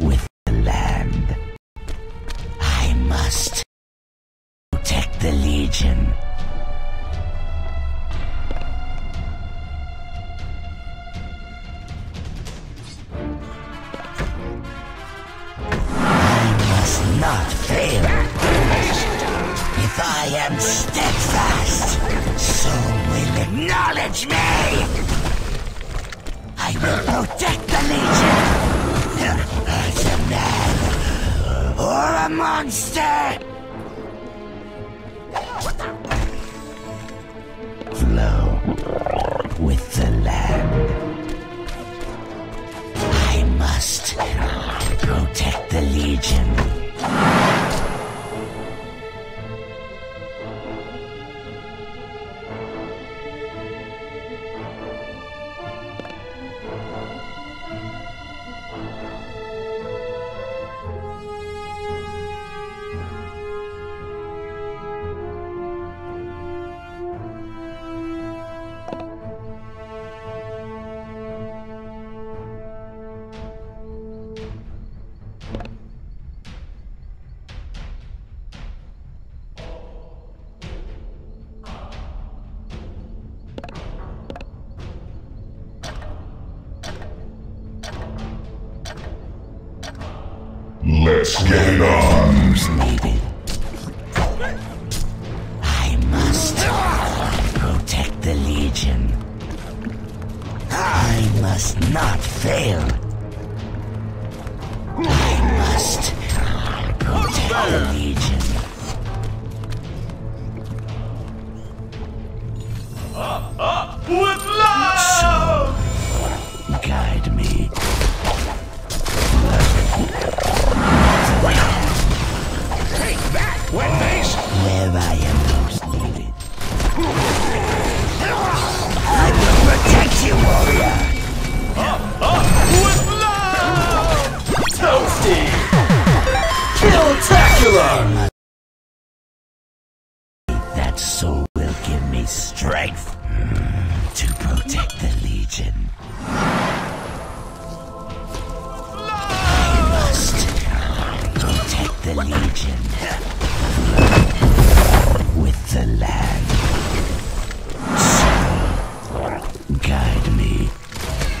with protect the Let's get it on. I must protect the Legion. I must not fail. I must protect the Legion.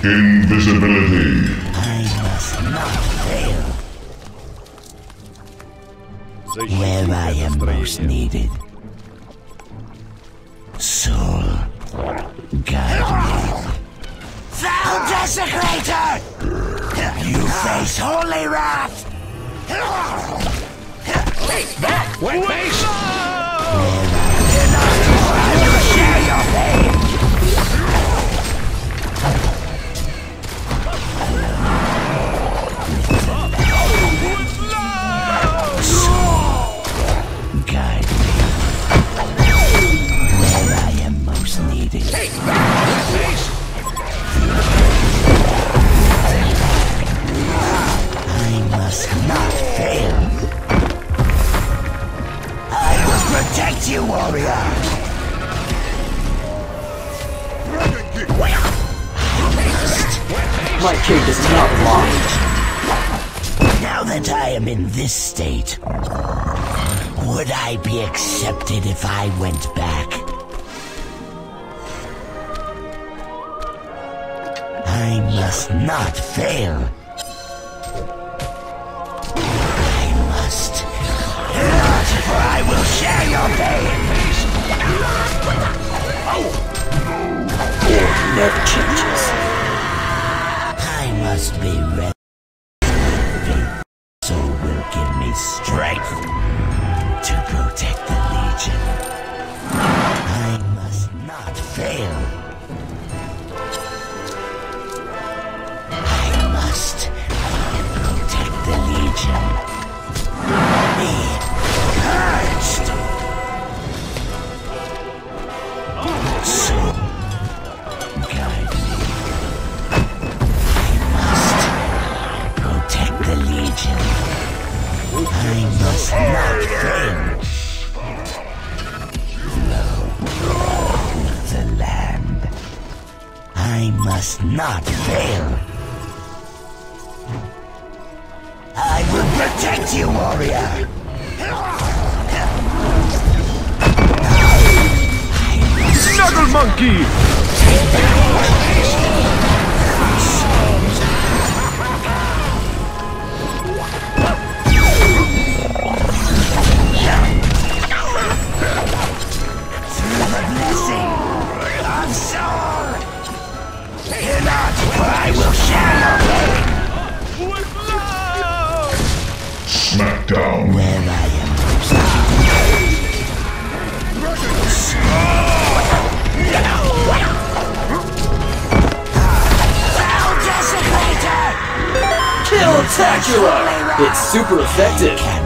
Invisibility. I must not fail where I am most needed. Sol, guide me. Thou desecrator! You face holy wrath! Wet face! Wet face! I must not fail. I will protect you, warrior. My cake is not locked. Now that I am in this state, would I be accepted if I went back? I must not fail. I must not, for I will share your pain. Never changes. I must be ready. not fail. I will protect you, warrior! Snuggle Monkey! Killtacular! It's super effective.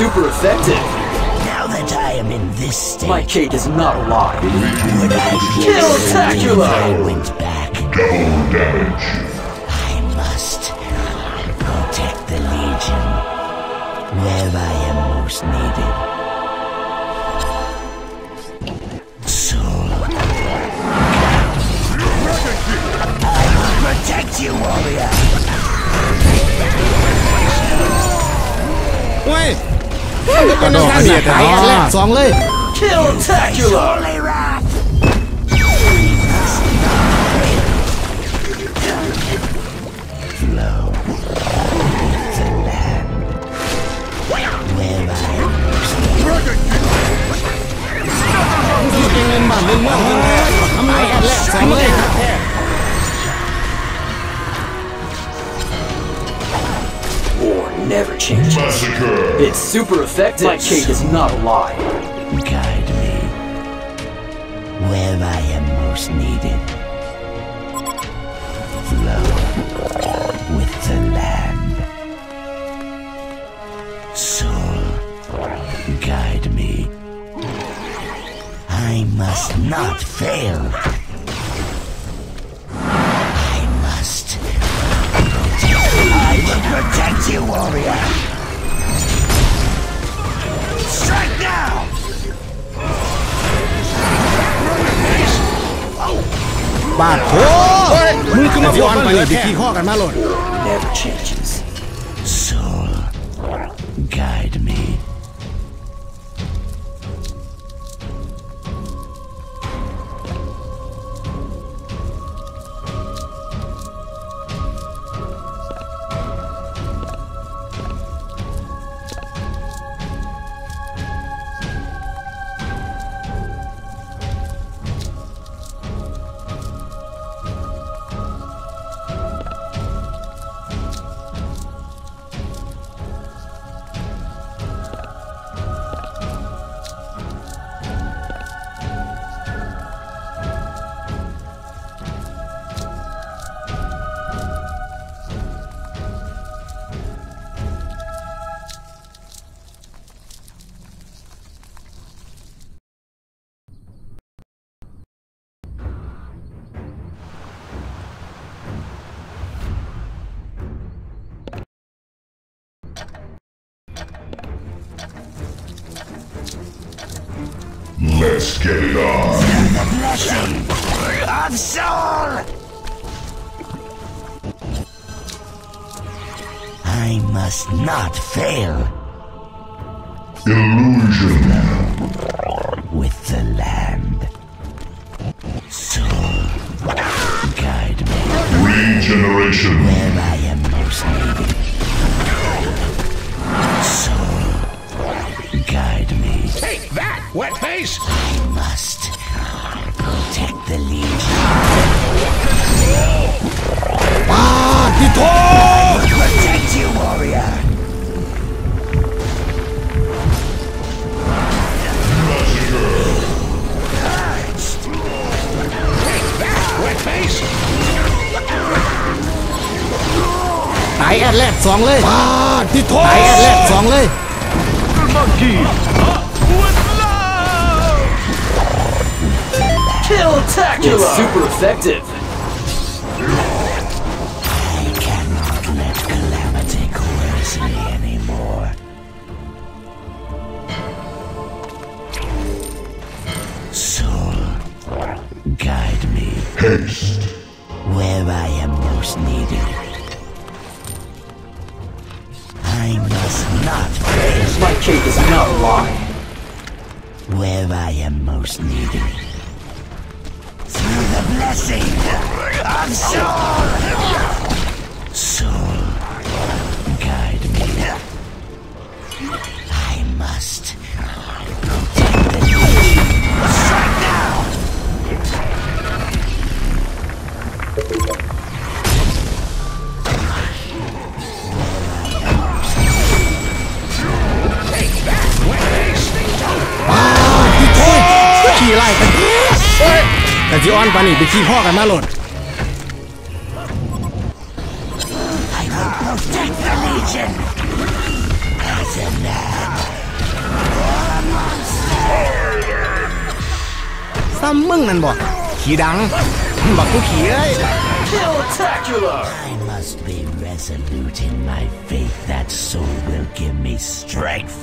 super effective. Now that I am in this state, My state, cake is not alive. would I be Killtacular! I went back? Double damage. I must protect the Legion where I am most needed. Sol. I will protect you, warrior. โ อ้ยมันจะเป็นทางไหนไอแอดแลกสองเลย Killtacular! Holy Changes. Massacre. It's super effective. My cake is not alive. Guide me where I am most needed. Flow with the land. Sol, guide me. I must not fail. protect you, warrior! Strike now! Oh. บาดโถมึงก็มาฟ้อนไปเลยดิขี้ข้อกันมาหล่น Never changes. Sol, guide me. Let's get it on. Blessing of Sol! I must not fail Illusion. with the land. Sol, guide me Regeneration. where I am most needed. wet face! I must protect the legion. บาดที่โถ Protect you, warrior! Wet face! ตายแอดแรกสองเลยบาดที่โถตายแอดแรกสองเลย Monkey! Kill-tacular! It's super effective. I cannot let calamity coerce me anymore. Sol, guide me Haste. where I am most needed. I must not fail My cape is not a lie. where I am most needed. Blessing of Sol! Sol, guide me. I must แต่ที่อ้อนปานนี่ไปขี้ข้อกันมาโหลด I will protect the legion. As a man. ซ้ำมึงนั่นบ่ขี้ดังบักกูขี้เอ้ย Kill-tacular! I must be resolute in my faith that soul will give me strength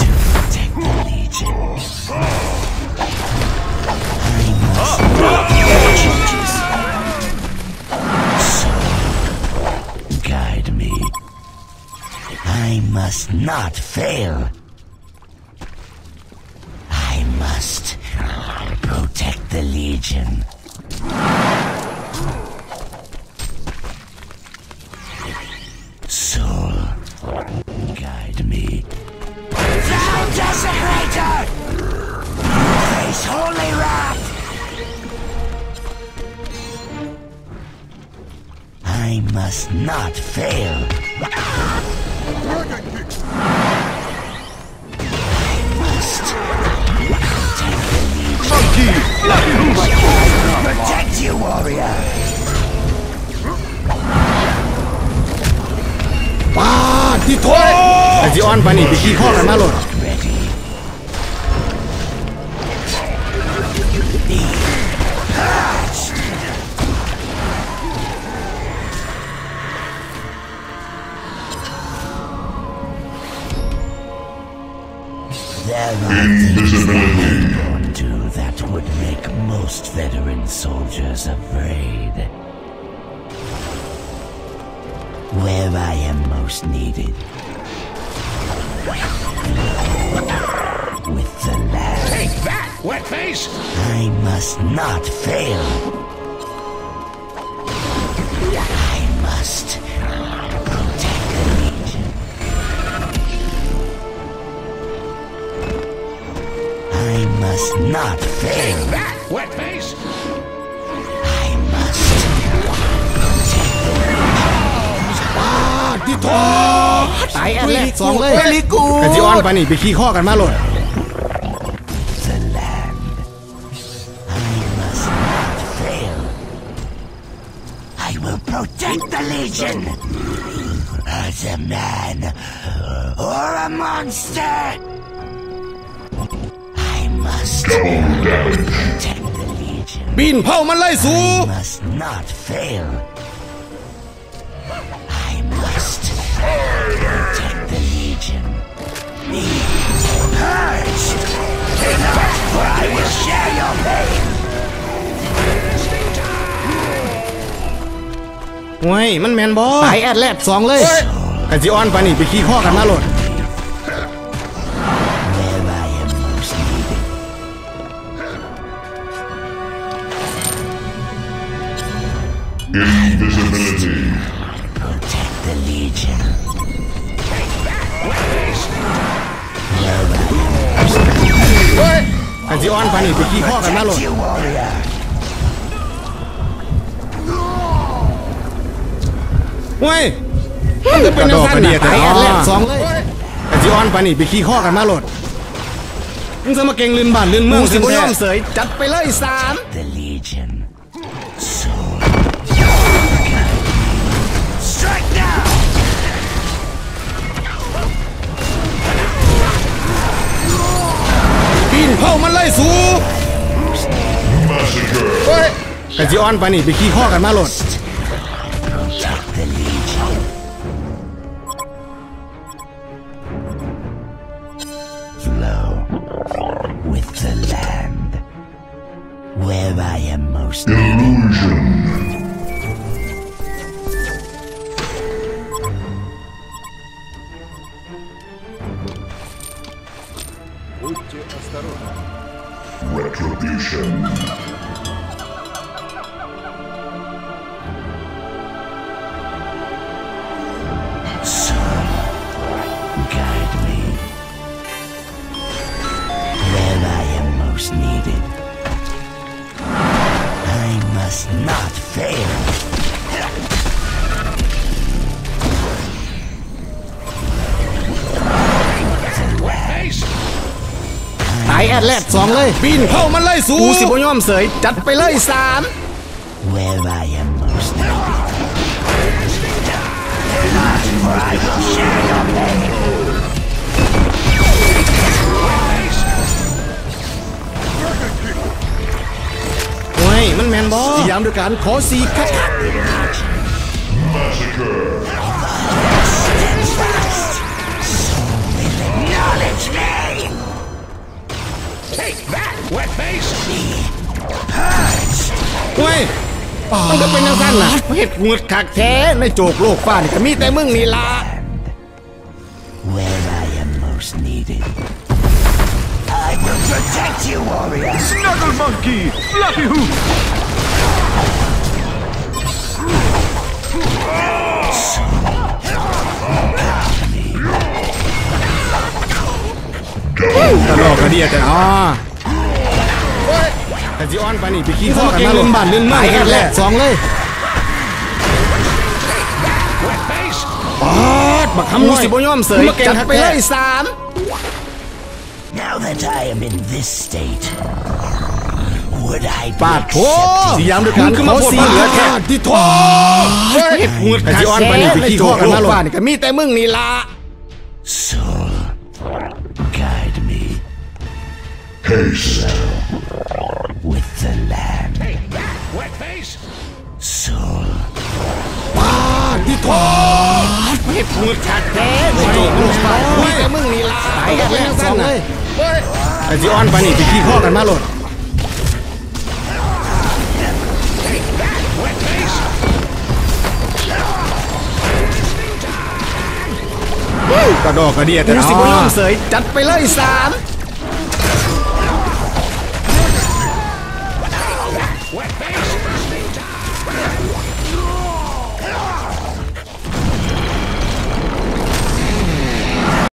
to protect the legion. Not fail. I must protect the legion. Sol, guide me. Thou! Face holy wrath! I must not fail. Dragon kicks. Bust. Monkey, let. Protect you, warrior. Wah, ditolak. Azion bani bigi hor. Where I am most needed. With the land, Take that, wet face! I must not fail. I must protect the Legion. I must not fail. That, wet face! ที่ทอตายอันแรกสองเลย เวลิกู แต่ที่อ้อนไปนี่ไปขี้ข้อกันมาโหลด the land. I must not fail. I will protect the Legion. As a man or a monster. I must Double damage. protect the Legion. บินเผามันเลยสู must not fail. Protect the Legion. Be purged. For I will share your pain. โอ้ยมันแมนบอตายอันแรกสองเลยแต่ที่อ้อนไปนี่ไปขี้ข้อกันมาโหลด Where I am most needed. Invisibility. Protect อ้อนไปนี่ไปขี้ข้อกันมาโหลดเฮ้ยมันจะเป็นยังไงเนี่ยตายอันแรกสองเลยไอ้จีออนไปนี่ไปขี้ข้อกันมาโหลดมึงจะมาเก่งลืนบ้านลืนเมืองสิบ่ยอมเสยจัดไปเลยสาม กันจีอ้อนไปนี่ไปขี้ข้อกันมาโหลด อันแรกสองเลยบินเผามันเลยสูกูสิบ่ยอมเสยจัดไปเลยสาม Where I am most needed. Face! โอ้ยมันแมนบอสยามด้วยการขอสีคัก that, wet face! โอ้ยมันก็เป็นยังสั้นล่ะเห็ดงวดคักแท้ในโจกโลกฟ้านี่ก็มีแต่มึงนี่ล่ะ Where I am most needed. I will protect you, warrior! Snuggle monkey! Fluffy hoop! Double ตลอกกระเดียแต่อ๋อ แต่จีออนไปนี่ไปขี้ข้อกันมาลงบ้านเรื่องเมืองอันแรกสองเลย Wet face! ปอดบักคำน้อยสิบ่ยอมเสยจัดไปเลยสาม Now that I am in this state, would I be ปาดโถ accepted สียามด้วยการขอสีเหลือแค่ที่โถเห็ดงวดแต่จีออนไปนี่ไปขี้ข้อกันมาลงบ้านนี่ก็มีแต่มึงนี่ล่ะ Soul, guide me haste. with เห็ดงวดขาดแท้ในโจกโลกฟ้ามีแต่มึงนี่ล่ะตายกันแล้วสองเลยไอ้จีออนไปนี่ไปขี้ข้อกันมาโหลด Wet face! กระดอกกระเดียแต่กูสิบ่ยอมเสยจัดไปเลยสาม